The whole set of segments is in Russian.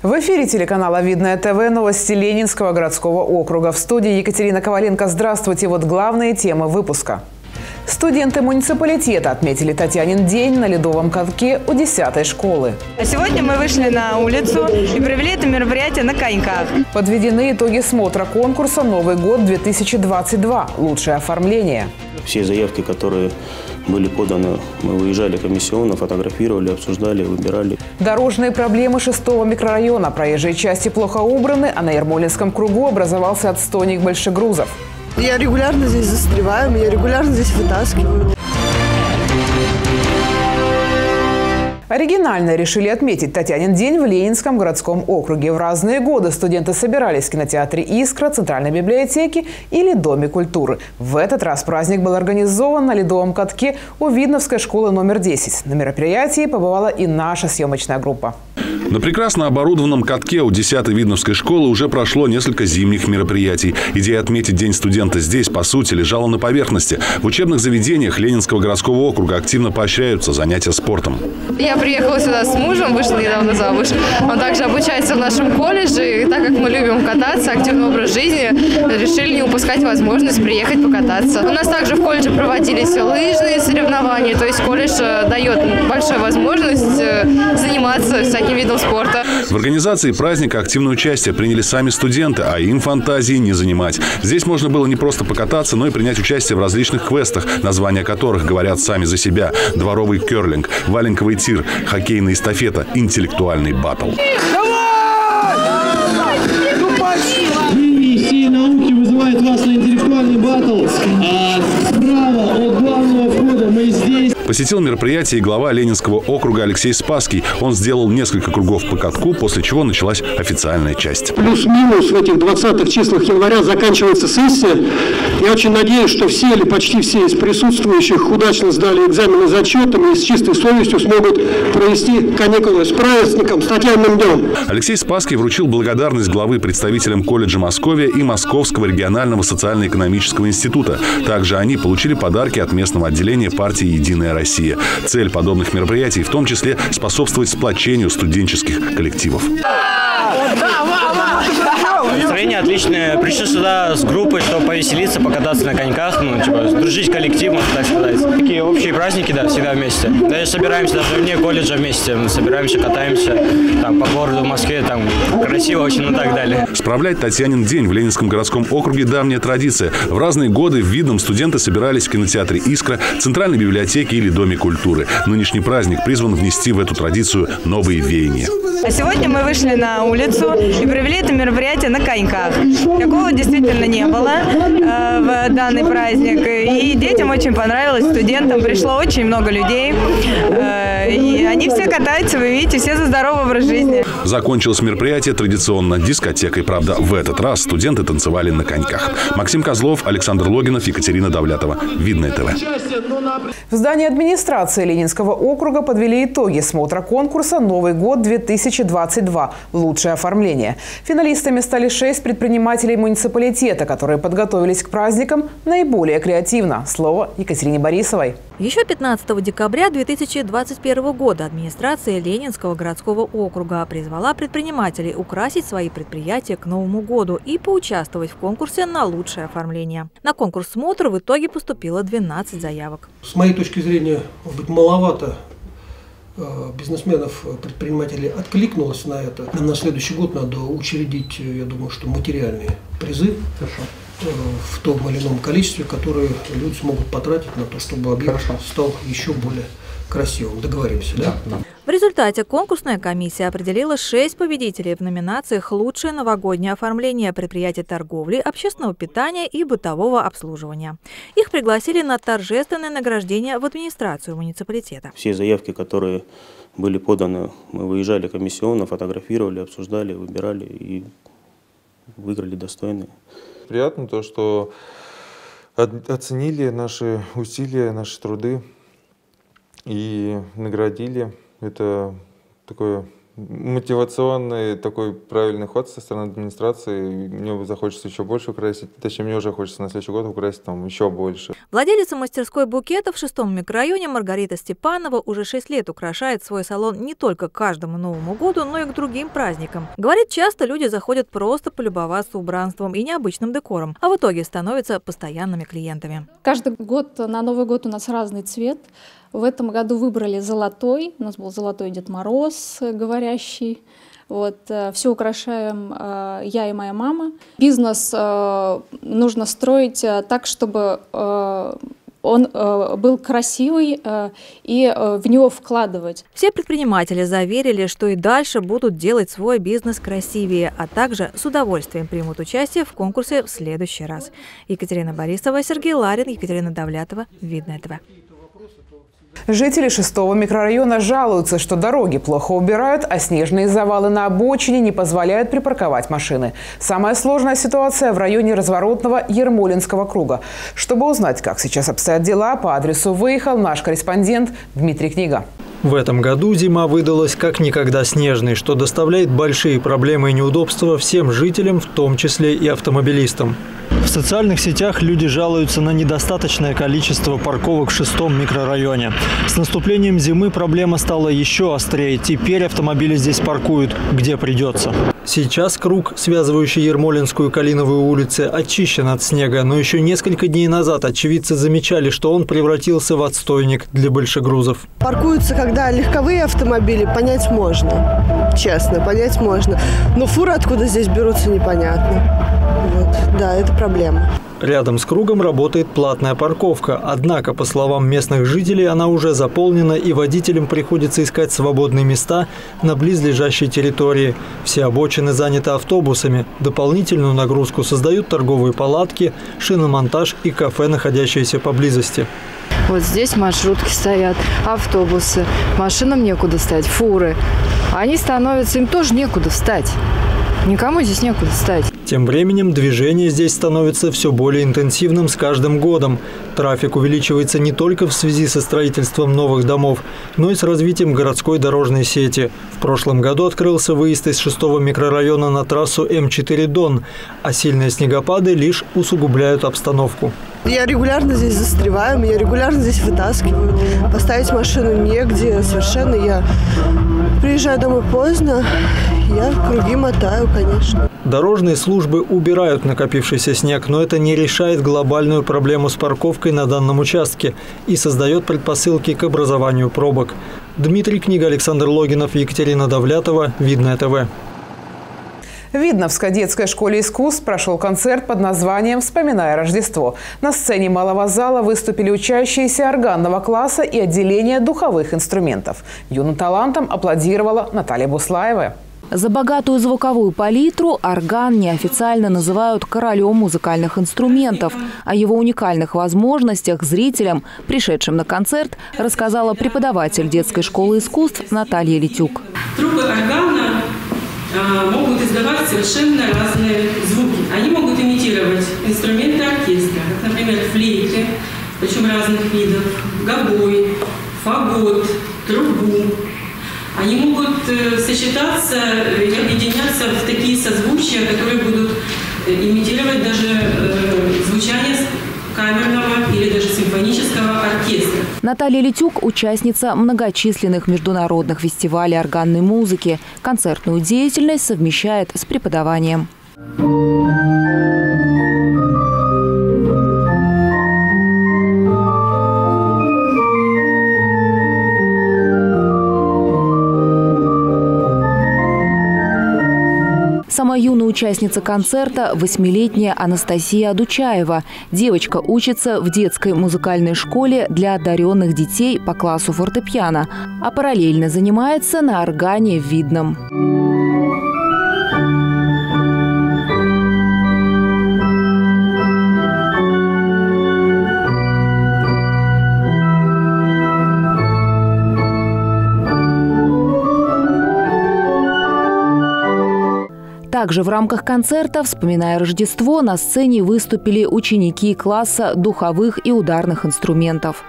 В эфире телеканала «Видное ТВ» новости Ленинского городского округа. В студии Екатерина Коваленко. Здравствуйте. Вот главные темы выпуска. Студенты муниципалитета отметили Татьянин день на ледовом катке у 10 школы. А сегодня мы вышли на улицу и провели это мероприятие на коньках. Подведены итоги смотра конкурса «Новый год-2022. Лучшее оформление». Все заявки, которые были поданы, мы выезжали комиссионно, фотографировали, обсуждали, выбирали. Дорожные проблемы шестого микрорайона. Проезжие части плохо убраны, а на Ермолинском кругу образовался отстойник большегрузов. Я регулярно здесь застреваю, меня регулярно здесь вытаскивают. Оригинально решили отметить Татьянин день в Ленинском городском округе. В разные годы студенты собирались в кинотеатре «Искра», Центральной библиотеке или Доме культуры. В этот раз праздник был организован на ледовом катке у Видновской школы номер 10. На мероприятии побывала и наша съемочная группа. На прекрасно оборудованном катке у 10-й Видновской школы уже прошло несколько зимних мероприятий. Идея отметить День студента здесь, по сути, лежала на поверхности. В учебных заведениях Ленинского городского округа активно поощряются занятия спортом. Я приехала сюда с мужем, вышла недавно замуж. Он также обучается в нашем колледже. И так как мы любим кататься, активный образ жизни, решили не упускать возможность приехать покататься. У нас также в колледже проводились лыжные соревнования. То есть колледж э, дает большую возможность э, заниматься всяким видом спорта. В организации праздника активное участие приняли сами студенты, а им фантазии не занимать. Здесь можно было не просто покататься, но и принять участие в различных квестах, названия которых говорят сами за себя. Дворовый керлинг, валенковый тир, хоккейная эстафета, интеллектуальный баттл. Миссия науки вызывает вас на интеллектуальный баттл. А справа от главного входа мы здесь. Посетил мероприятие и глава Ленинского округа Алексей Спасский. Он сделал несколько кругов по катку, после чего началась официальная часть. Плюс-минус в этих 20-х числах января заканчивается сессия. Я очень надеюсь, что все или почти все из присутствующих удачно сдали экзамены зачетом и с чистой совестью смогут провести каникулы с праздником, с Татьяниным днем. Алексей Спасский вручил благодарность главы представителям колледжа Московия и Московского регионального социально-экономического института. Также они получили подарки от местного отделения партии «Единая Россия». Цель подобных мероприятий в том числе способствовать сплочению студенческих коллективов. Настроение отличное. Пришли сюда с группой, чтобы повеселиться, покататься на коньках, ну, типа, дружить коллектив, можно так сказать. Такие общие праздники, да, всегда вместе. Даже собираемся даже вне колледжа вместе. Мы собираемся, катаемся там по городу в Москве, там красиво очень, ну так далее. Справлять Татьянин день в Ленинском городском округе давняя традиция. В разные годы в Видном студенты собирались в кинотеатре «Искра», Центральной библиотеке или Доме культуры. Нынешний праздник призван внести в эту традицию новые веяния. А сегодня мы вышли на улицу и провели это мероприятие на коньках. Такого действительно не было э, в данный праздник. И детям очень понравилось, студентам пришло очень много людей. Э, и они все катаются, вы видите, все за здоровый образ жизни. Закончилось мероприятие традиционно дискотекой. Правда, в этот раз студенты танцевали на коньках. Максим Козлов, Александр Логинов, Екатерина Давлятова. Видное ТВ. В здании администрации Ленинского округа подвели итоги смотра конкурса «Новый год-2022. Лучшее оформление». Финалистами стали шесть предпринимателей муниципалитета, которые подготовились к праздникам наиболее креативно. Слово Екатерине Борисовой. Еще 15 декабря 2021 года администрация Ленинского городского округа призвала предпринимателей украсить свои предприятия к Новому году и поучаствовать в конкурсе на лучшее оформление. На конкурс смотр в итоге поступило 12 заявок. С моей точки зрения, может быть, маловато э, бизнесменов, э, предпринимателей откликнулось на это. На следующий год надо учредить, э, я думаю, что материальные призы в том или ином количестве, которые люди смогут потратить на то, чтобы объект стал еще более красивым. Договоримся, да? В результате конкурсная комиссия определила шесть победителей в номинациях «Лучшее новогоднее оформление предприятий торговли, общественного питания и бытового обслуживания». Их пригласили на торжественное награждение в администрацию муниципалитета. Все заявки, которые были поданы, мы выезжали комиссионно, фотографировали, обсуждали, выбирали и выиграли достойные. Приятно то, что оценили наши усилия, наши труды и наградили. Это такое мотивационный такой правильный ход со стороны администрации. Мне захочется еще больше украсить. Точнее, мне уже хочется на следующий год украсить там еще больше. Владелица мастерской букета в шестом микрорайоне Маргарита Степанова уже шесть лет украшает свой салон не только к каждому Новому году, но и к другим праздникам. Говорит, часто люди заходят просто полюбоваться убранством и необычным декором, а в итоге становятся постоянными клиентами. Каждый год на Новый год у нас разный цвет. В этом году выбрали золотой. У нас был золотой Дед Мороз э, говорящий. Вот, э, все украшаем э, я и моя мама. Бизнес нужно строить так, чтобы он э, был красивый э, и э, в него вкладывать. Все предприниматели заверили, что и дальше будут делать свой бизнес красивее, а также с удовольствием примут участие в конкурсе в следующий раз. Екатерина Борисова, Сергей Ларин, Екатерина Давлятова, Видное ТВ. Жители шестого микрорайона жалуются, что дороги плохо убирают, а снежные завалы на обочине не позволяют припарковать машины. Самая сложная ситуация в районе разворотного Ермолинского круга. Чтобы узнать, как сейчас обстоят дела, по адресу выехал наш корреспондент Дмитрий Книга. В этом году зима выдалась как никогда снежной, что доставляет большие проблемы и неудобства всем жителям, в том числе и автомобилистам. В социальных сетях люди жалуются на недостаточное количество парковок в шестом микрорайоне. С наступлением зимы проблема стала еще острее. Теперь автомобили здесь паркуют, где придется. Сейчас круг, связывающий Ермолинскую Калиновую улицы, очищен от снега, но еще несколько дней назад очевидцы замечали, что он превратился в отстойник для большегрузов. Паркуются, когда легковые автомобили, понять можно. Честно, понять можно. Но фуры откуда здесь берутся, непонятно. Вот. Да, это проблема. Рядом с кругом работает платная парковка, однако, по словам местных жителей, она уже заполнена и водителям приходится искать свободные места на близлежащей территории. Все обочины заняты автобусами. Дополнительную нагрузку создают торговые палатки, шиномонтаж и кафе, находящиеся поблизости. Вот здесь маршрутки стоят, автобусы, машинам некуда встать, фуры. Они становятся, им тоже некуда встать. Никому здесь некуда встать. Тем временем движение здесь становится все более интенсивным с каждым годом. Трафик увеличивается не только в связи со строительством новых домов, но и с развитием городской дорожной сети. В прошлом году открылся выезд из шестого микрорайона на трассу М4 Дон, а сильные снегопады лишь усугубляют обстановку. Я регулярно здесь застреваю, меня регулярно здесь вытаскивают. Поставить машину негде совершенно. Я приезжаю домой поздно, я круги мотаю, конечно. Дорожные службы убирают накопившийся снег, но это не решает глобальную проблему с парковкой на данном участке и создает предпосылки к образованию пробок. Дмитрий Книга, Александр Логинов, Екатерина Давлятова, Видное ТВ. В Видновской детской школе искусств прошел концерт под названием «Вспоминая Рождество». На сцене малого зала выступили учащиеся органного класса и отделения духовых инструментов. Юным талантам аплодировала Наталья Буслаева. За богатую звуковую палитру орган неофициально называют королем музыкальных инструментов. О его уникальных возможностях зрителям, пришедшим на концерт, рассказала преподаватель детской школы искусств Наталья Литюк. Трубы органа а, могут издавать совершенно разные звуки. Они могут имитировать инструменты оркестра, например, флейты, причем разных видов, гобой, фагот, трубу, они могут э, сочетаться и объединяться в такие созвучия, которые будут э, имитировать даже э, звучание камерного или даже симфонического оркестра. Наталья Летюк – участница многочисленных международных фестивалей органной музыки. Концертную деятельность совмещает с преподаванием. Самая юная участница концерта – восьмилетняя Анастасия Адучаева. Девочка учится в детской музыкальной школе для одаренных детей по классу фортепиано, а параллельно занимается на органе в Видном. Также в рамках концерта «Вспоминая Рождество» на сцене выступили ученики класса духовых и ударных инструментов.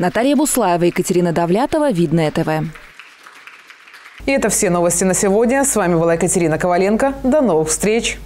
Наталья Буслаева, Екатерина Давлятова, Видное ТВ. И это все новости на сегодня. С вами была Екатерина Коваленко. До новых встреч!